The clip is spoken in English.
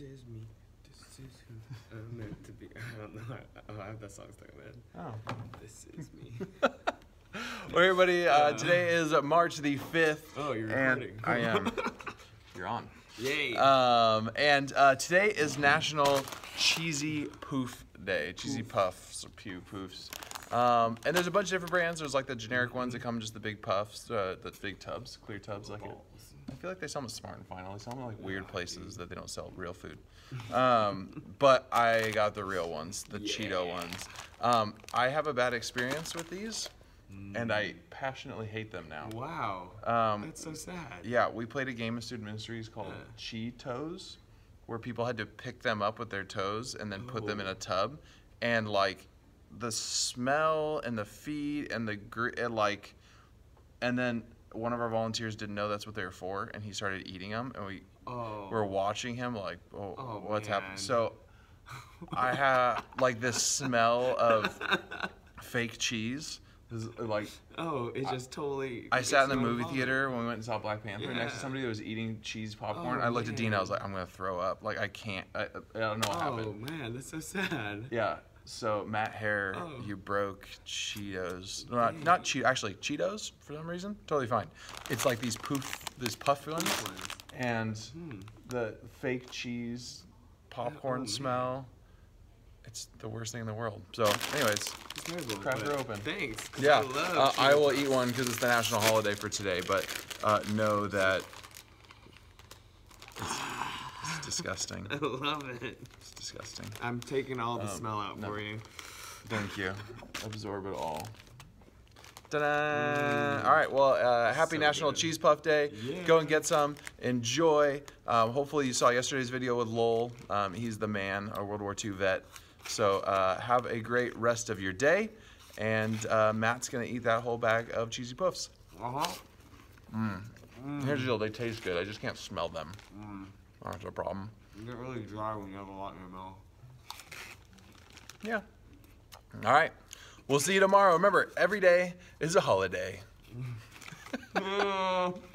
is me. This is who I'm meant to be. I don't know. I, I have that song stuck in my head. Oh. This is me. Well, everybody, uh, today is March the 5th. Oh, you're and recording. I am. You're on. Yay. Um, and uh, today is National Cheesy Poof Day. Cheesy puffs or pew poofs. Um, and there's a bunch of different brands. There's like the generic ones that come in just the big puffs, uh, the big tubs, clear tubs. Like it. I feel like they sell them at Smart and Final. They sell them in like weird places that they don't sell real food. Um, but I got the real ones, the Cheeto ones. Um, I have a bad experience with these, and I passionately hate them now. Wow. Um, That's so sad. yeah, we played a game of Student Ministries called Yeah. Cheetos, where people had to pick them up with their toes and then put them in Oh. a tub, and like the smell and the feed and the gr- and like, and then one of our volunteers didn't know that's what they were for, and he started eating them, and we Oh. were watching him like, oh, Oh, what's happening? So I have like this smell of fake cheese. Is, uh, like Oh, it just totally. I sat in the movie theater when we went and saw Black Panther next to somebody that was eating cheese popcorn. Oh, I looked at Dean. I was like, I'm gonna throw up. Like I can't. I, I don't know what. Oh happened. man, that's so sad. Yeah. So Matt Hare, Oh. you broke Cheetos. Not not Cheetos. Actually, Cheetos for some reason. Totally fine. It's like these poof, this puff ones, and Hmm. the fake cheese popcorn Oh, man. smell. It's the worst thing in the world. So, anyways. Crack her open. Thanks. yeah, I, uh, I will eat one because it's the national holiday for today. But uh, know that it's disgusting. I love it. It's disgusting. I'm taking all the Um, smell out no. for you. Thank you. Absorb it all. Ta-da! All right. Well, uh, happy So National good. Cheese Puff Day. Yeah. Go and get some. Enjoy. Um, hopefully, you saw yesterday's video with Lowell. Um, he's the man, a World War II vet. So uh, have a great rest of your day. And uh, Matt's gonna eat that whole bag of cheesy puffs. Uh huh. Here's the deal: they taste good. I just can't smell them. That's a problem. You get really dry when you have a lot in your mouth. Yeah. All right. We'll see you tomorrow. Remember, every day is a holiday.